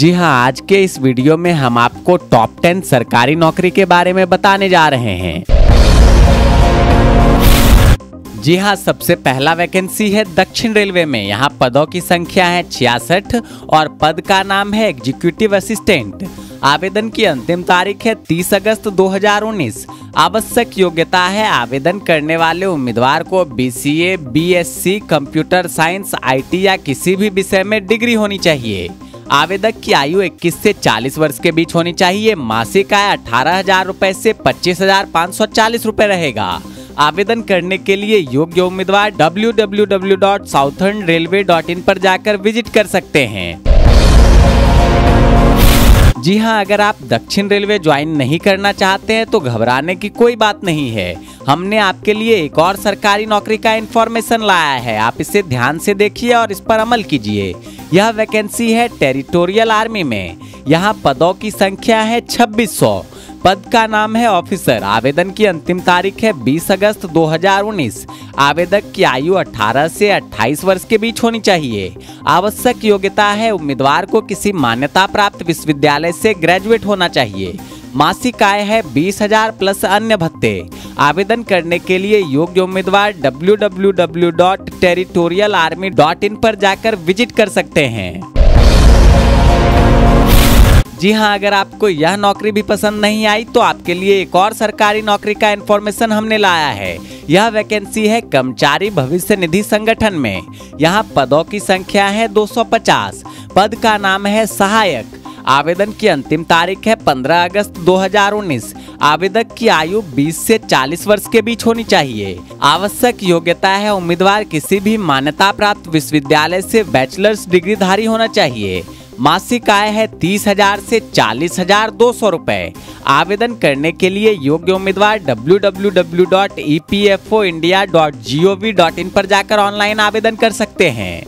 जी हाँ आज के इस वीडियो में हम आपको टॉप टेन सरकारी नौकरी के बारे में बताने जा रहे हैं। जी हाँ सबसे पहला वैकेंसी है दक्षिण रेलवे में। यहाँ पदों की संख्या है छियासठ और पद का नाम है एग्जीक्यूटिव असिस्टेंट आवेदन की अंतिम तारीख है 30 अगस्त 2019 आवश्यक योग्यता है आवेदन करने वाले उम्मीदवार को BCA, BSc, computer science IT या किसी भी विषय में डिग्री होनी चाहिए। आवेदक की आयु 21 से 40 वर्ष के बीच होनी चाहिए। मासिक आय अठारह हज़ार रूपए ऐसी पच्चीस हज़ार पाँच सौ चालीस रूपए रहेगा। आवेदन करने के लिए योग्य उम्मीदवार www.southernrailway.in पर जाकर विज़िट कर सकते हैं। जी हाँ अगर आप दक्षिण रेलवे ज्वाइन नहीं करना चाहते हैं तो घबराने की कोई बात नहीं है। हमने आपके लिए एक और सरकारी नौकरी का इंफॉर्मेशन लाया है। आप इसे ध्यान से देखिए और इस पर अमल कीजिए। यह वैकेंसी है टेरिटोरियल आर्मी में। यहाँ पदों की संख्या है 2600 पद का नाम है ऑफिसर आवेदन की अंतिम तारीख है 20 अगस्त 2019 आवेदक की आयु 18 से 28 वर्ष के बीच होनी चाहिए। आवश्यक योग्यता है उम्मीदवार को किसी मान्यता प्राप्त विश्वविद्यालय से ग्रेजुएट होना चाहिए। मासिक आय है बीस हज़ार प्लस अन्य भत्ते। आवेदन करने के लिए योग्य उम्मीदवार www.territorialarmy.in पर जाकर विज़िट कर सकते हैं। जी हाँ अगर आपको यह नौकरी भी पसंद नहीं आई तो आपके लिए एक और सरकारी नौकरी का इन्फॉर्मेशन हमने लाया है। यह वैकेंसी है कर्मचारी भविष्य निधि संगठन में। यहाँ पदों की संख्या है 250 पद का नाम है सहायक। आवेदन की अंतिम तारीख है 15 अगस्त 2019 आवेदक की आयु 20 से 40 वर्ष के बीच होनी चाहिए। आवश्यक योग्यता है उम्मीदवार किसी भी मान्यता प्राप्त विश्वविद्यालय से बैचलर्स डिग्री धारी होना चाहिए। मासिक आय है तीस हज़ार से चालीस हज़ार दो सौ रूपए। आवेदन करने के लिए योग्य उम्मीदवार www.epfoindia.gov.in पर जाकर ऑनलाइन आवेदन कर सकते हैं।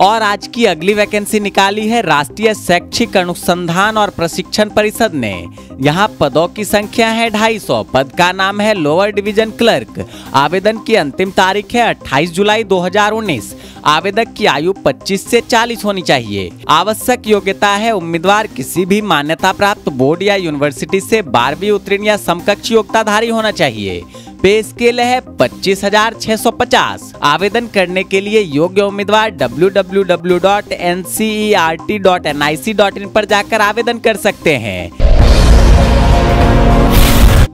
और आज की अगली वैकेंसी निकाली है राष्ट्रीय शैक्षिक अनुसंधान और प्रशिक्षण परिषद ने। यहाँ पदों की संख्या है 250 पद का नाम है लोअर डिवीज़न क्लर्क। आवेदन की अंतिम तारीख है 28 जुलाई 2019 आवेदक की आयु 25 से 40 होनी चाहिए। आवश्यक योग्यता है उम्मीदवार किसी भी मान्यता प्राप्त बोर्ड या यूनिवर्सिटी से बारहवीं उत्तीर्ण या समकक्ष योग्यताधारी होना चाहिए। पे स्केल है पच्चीस हज़ार छह सौ पचास। आवेदन करने के लिए योग्य उम्मीदवार www.ncert.nic.in पर जाकर आवेदन कर सकते हैं।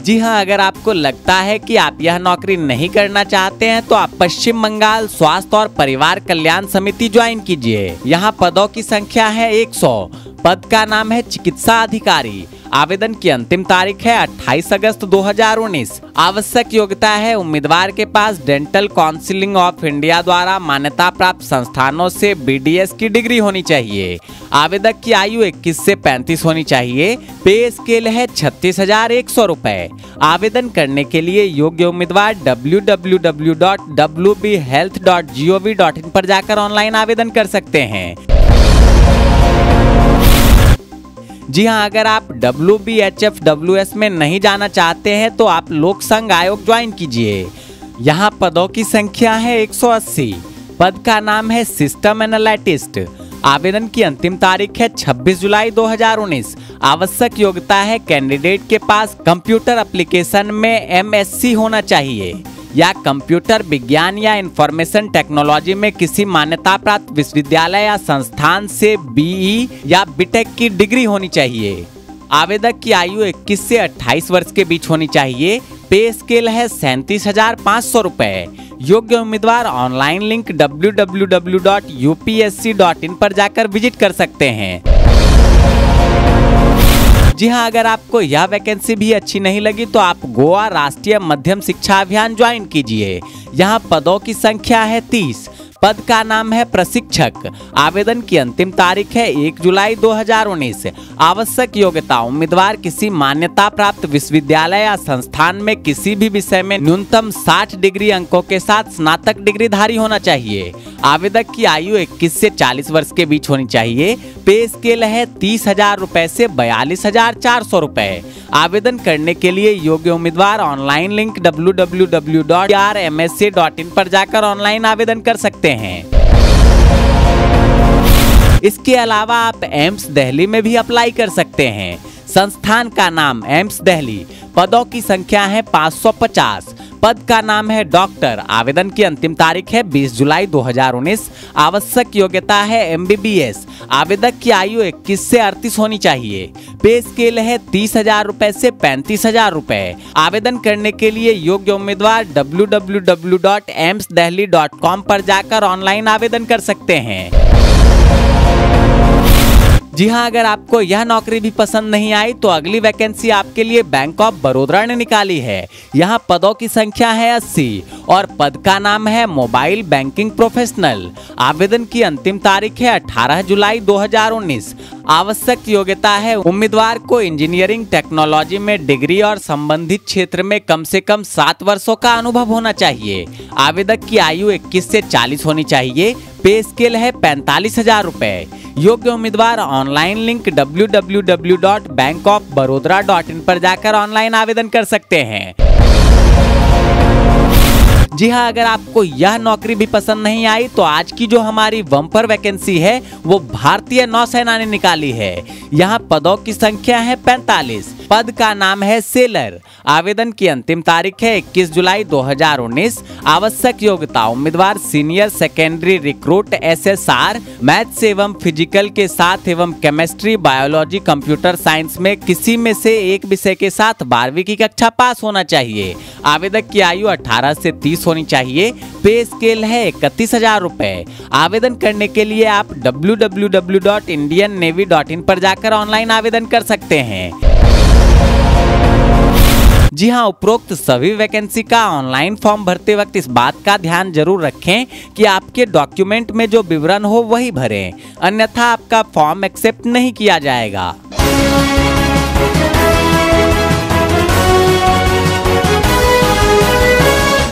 जी हाँ अगर आपको लगता है कि आप यह नौकरी नहीं करना चाहते हैं तो आप पश्चिम बंगाल स्वास्थ्य और परिवार कल्याण समिति ज्वाइन कीजिए। यहाँ पदों की संख्या है 100 पद का नाम है चिकित्सा अधिकारी। आवेदन की अंतिम तारीख है 28 अगस्त 2019 आवश्यक योग्यता है उम्मीदवार के पास डेंटल काउंसिलिंग ऑफ़ इंडिया द्वारा मान्यता प्राप्त संस्थानों से बीडीएस की डिग्री होनी चाहिए। आवेदक की आयु 21 से 35 होनी चाहिए। पे स्केल है छत्तीस हज़ार एक सौ रूपए। आवेदन करने के लिए योग्य उम्मीदवार www.wbhealth.gov.in पर जाकर ऑनलाइन आवेदन कर सकते हैं। जी हाँ अगर आप W B H F W S में नहीं जाना चाहते हैं तो आप लोक संघ आयोग ज्वाइन कीजिए। यहाँ पदों की संख्या है 180 पद का नाम है सिस्टम एनालिटिस्ट। आवेदन की अंतिम तारीख है 26 जुलाई 2019 आवश्यक योग्यता है कैंडिडेट के पास कंप्यूटर एप्लीकेशन में एमएससी होना चाहिए। या कंप्यूटर विज्ञान या इंफॉर्मेशन टेक्नोलॉजी में किसी मान्यता प्राप्त विश्वविद्यालय या संस्थान से बीई या बीटेक की डिग्री होनी चाहिए। आवेदक की आयु 21 से 28 वर्ष के बीच होनी चाहिए। पे स्केल है सैंतीस हज़ार पाँच सौ रुपए। योग्य उम्मीदवार ऑनलाइन लिंक www.upsc.in पर जाकर विज़िट कर सकते हैं। जी हाँ अगर आपको यह वैकेंसी भी अच्छी नहीं लगी तो आप गोवा राष्ट्रीय मध्यम शिक्षा अभियान ज्वाइन कीजिए। यहाँ पदों की संख्या है तीस। पद का नाम है प्रशिक्षक। आवेदन की अंतिम तारीख है एक जुलाई 2019 आवश्यक योग्यता, उम्मीदवार किसी मान्यता प्राप्त विश्वविद्यालय या संस्थान में किसी भी विषय में न्यूनतम 60 डिग्री अंकों के साथ स्नातक डिग्री धारी होना चाहिए। आवेदक की आयु 21 से 40 वर्ष के बीच होनी चाहिए। पे स्केल है तीस हज़ार रूपए ऐसी बयालीस हज़ार चार सौ रूपए। आवेदन करने के लिए योग्य उम्मीदवार online link W W W dot R M S C dot in पर जाकर ऑनलाइन आवेदन कर सकते हैं इसके अलावा आप एम्स दिल्ली में भी अप्लाई कर सकते हैं। संस्थान का नाम एम्स दिल्ली। पदों की संख्या है 550 पद का नाम है डॉक्टर। आवेदन की अंतिम तारीख है 20 जुलाई 2019 आवश्यक योग्यता है एमबीबीएस आवेदक की आयु 21 से 38 होनी चाहिए। पे स्केल है तीस हज़ार रूपए से पैंतीस हज़ार रूपए। आवेदन करने के लिए योग्य उम्मीदवार www.emsdelhi.com पर जाकर ऑनलाइन आवेदन कर सकते हैं। जी हाँ अगर आपको यह नौकरी भी पसंद नहीं आई तो अगली वैकेंसी आपके लिए बैंक ऑफ़ बड़ोदरा ने निकाली है। यहाँ पदों की संख्या है 80 और पद का नाम है मोबाइल बैंकिंग प्रोफेशनल। आवेदन की अंतिम तारीख है 18 जुलाई 2019 आवश्यक योग्यता है उम्मीदवार को इंजीनियरिंग टेक्नोलॉजी में डिग्री और संबंधित क्षेत्र में कम से कम सात वर्षों का अनुभव होना चाहिए। आवेदक की आयु 21 से 40 होनी चाहिए। पे स्केल है पैंतालीस हज़ार रूपए। योग्य उम्मीदवार ऑनलाइन लिंक www.bankofbarodra.in पर जाकर ऑनलाइन आवेदन कर सकते हैं। जी हाँ अगर आपको यह नौकरी भी पसंद नहीं आई तो आज की जो हमारी वंपर वैकेंसी है, वो भारतीय नौसेना ने निकाली है। यहाँ पदों की संख्या है 45 पद का नाम है सेलर। आवेदन की अंतिम तारीख है 21 जुलाई 2019 आवश्यक योग्यता उम्मीदवार, senior secondary recruit, SSR, maths एवं फ़िज़िकल के साथ एवं केमिस्ट्री, बायोलॉजी, कंप्यूटर साइंस में किसी में से एक विषय के साथ बारहवीं की कक्षा पास होना चाहिए। आवेदक की आयु 18 से 30 होनी चाहिए। पे स्केल है इकतीस हज़ार रूपए। आवेदन करने के लिए आप www.indiannavy.in पर जाकर ऑनलाइन आवेदन कर सकते हैं। जी हाँ उपरोक्त सभी वैकेंसी का ऑनलाइन फॉर्म भरते वक्त इस बात का ध्यान ज़रूर रखें कि आपके डॉक्यूमेंट में जो विवरण हो वही भरें। अन्यथा आपका फॉर्म एक्सेप्ट नहीं किया जाएगा।